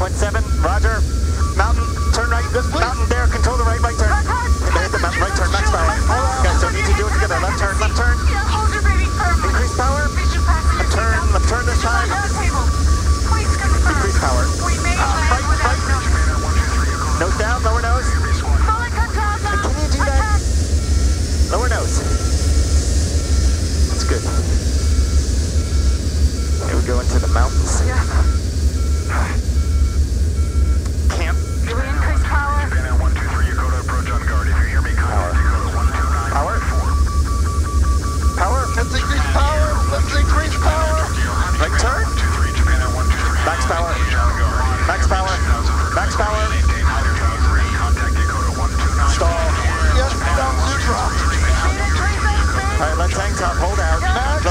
Roger. Mountain, turn right. Please. Mountain there, control the right, right turn. Right turn. Hit the mountain, right turn, max power. Guys, don't need to do it together. Left turn, left turn. Hold your breathing firm. Increase power. Left turn, left turn this time. On table. Please confirm. Decrease power. Uh, right, right. Nose down, lower nose. Contact. Can you do that? Lower nose. Max power. Max power. Stall. Yes, down neutral. Speed increasing. Speed. All right, let's hang top. Hold out.